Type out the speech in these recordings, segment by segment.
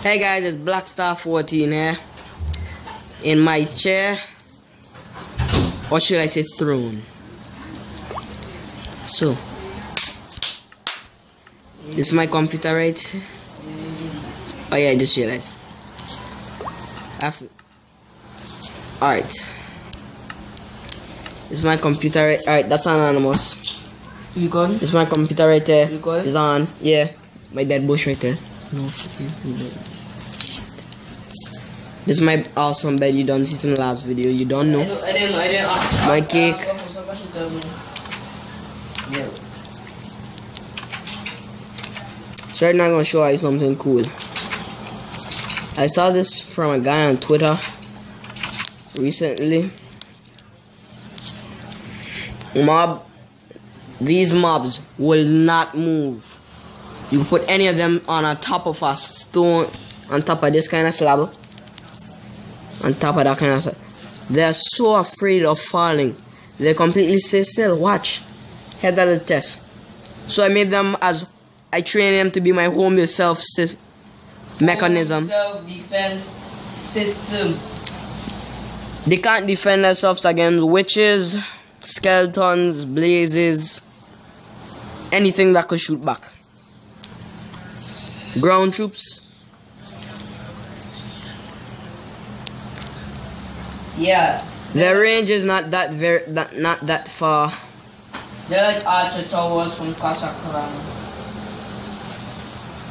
Hey guys, it's Blackstar 14 eh? here. In my chair. Or should I say throne? So. This is my computer, right? Oh yeah, I just realized. Alright. This is my computer right Alright, that's anonymous. You gone? Is my computer right there. You it? It's on. Yeah. My dead bush right there. No. This is my awesome bed you don't see in the last video. You don't know. I, know, I didn't know. I didn't. My cake. Tell me. Yeah. So now I'm gonna show you something cool. I saw this from a guy on Twitter recently. Mob these mobs will not move. You put any of them on a top of a stone on top of this kind of slab. On top of that kind of stuff. They're so afraid of falling. They completely stay still. Watch. Head of the test. So I made them as I train them to be my home self mechanism. Self defense system. They can't defend themselves against witches, skeletons, blazes, anything that could shoot back. Ground troops. Yeah. Their range is not that very that not that far. They're like archer towers from Clash of Clans.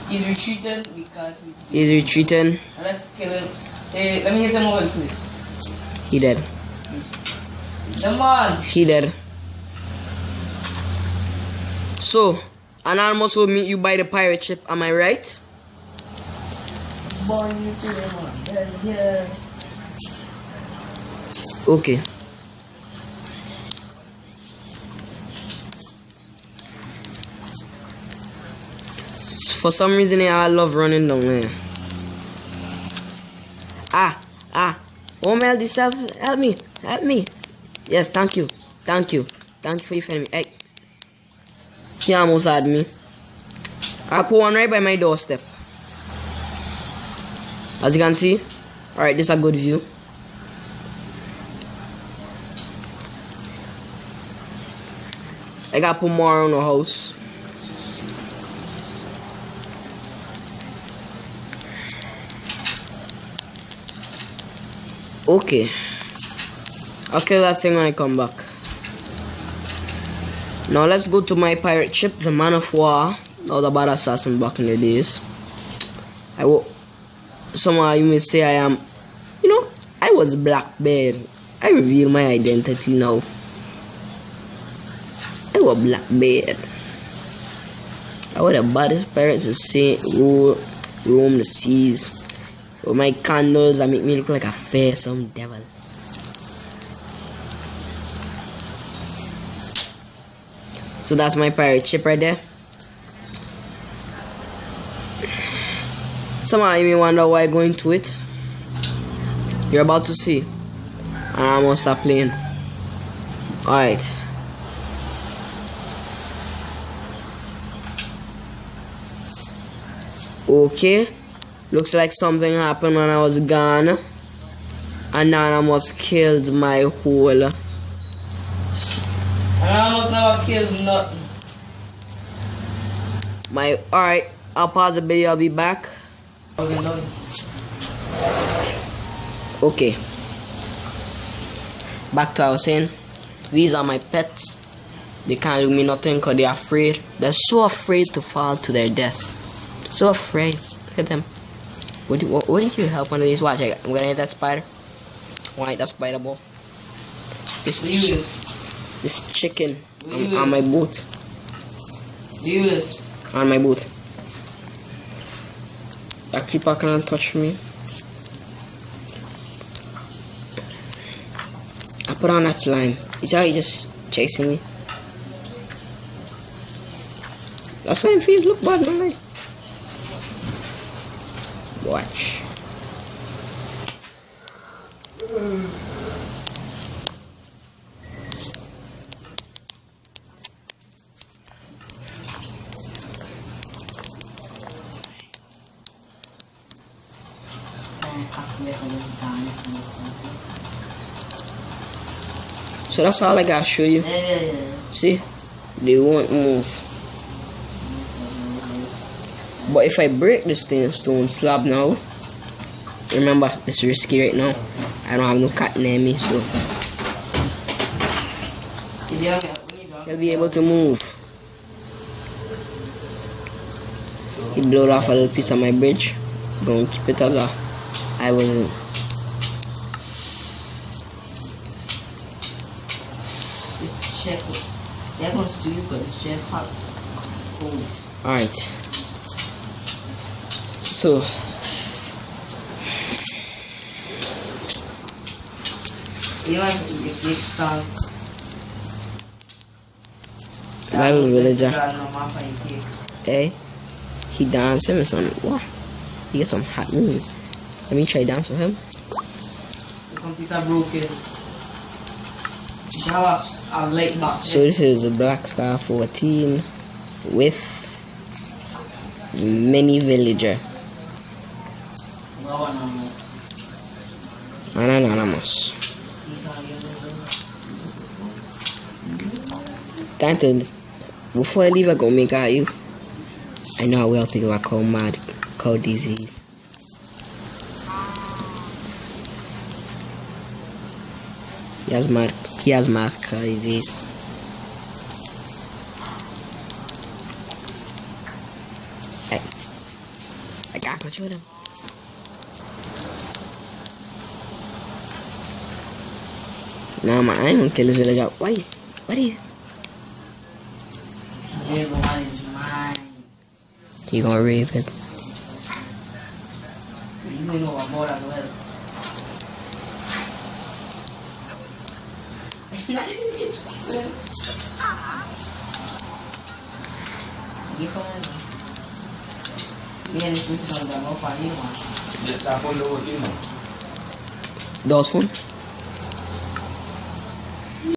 He's retreating because he's. He's retreating. Let's kill him. Hey, let me hit him over the cliff. He dead. Come on. He dead. So, Anonymous will meet you by the pirate ship, am I right? Born you to the one. Yeah. Okay. For some reason, I love running down there. Ah, ah. Oh, help, help me, help me. Yes, thank you, thank you, thank you for defending me. Hey, he almost had me. I put one right by my doorstep. As you can see, alright, this is a good view. I gotta put more on the house. Okay. I'll kill that thing when I come back. Now let's go to my pirate ship, the Man of War. Was a bad assassin back in the days. I will. Somehow you may say I am. You know, I was Blackbeard. I reveal my identity now. I black Blackbeard. I was the baddest pirate to say rule, roam the seas. With my candles, I make me look like a fearsome devil. So that's my pirate ship right there. Somehow you may wonder why I going to it. You're about to see. And I'm gonna stop playing. Alright. Okay. Looks like something happened when I was gone. And now I almost killed my whole. And I almost never killed nothing. My alright. I'll pause the video. I'll be back. Okay. Okay. Back to what I was saying. These are my pets. They can't do me nothing because they're afraid. They're so afraid to fall to their death. So afraid. Look at them. What, do, what, what did you help one of these? Watch, I, I'm gonna hit that spider. Why that spider ball? This, chi- this. chicken on, on my boot. This. On my boot. That creeper can't touch me. I put on that line. Is that he just chasing me? That's why feet look bad, man. Watch. So that's all I gotta show you. See? They won't move. But if I break this thing stone slab now, remember it's risky right now. I don't have no cat near me, so He'll be able to move. He blew off a little piece of my bridge. Gonna keep it as a I will check. That one's too, but it's hot. Cold. Alright. So You know, if click stance. Bible villager. Hey, he dancing with some what? He got some hot moves. Let me try dance with him. The computer broken. You should have a s- a light box. So this is a Black Star 14 with mini villager. No one on it. Anonymous. Time to before I leave I go make out you. I know how well think about cold mad cold disease. He has mad he has mad cold uh, disease. Hey. I can't control them. Nah, man, I ain't gonna kill this villager. Why? What are you? Everyone is mine. You gonna rape it? You don't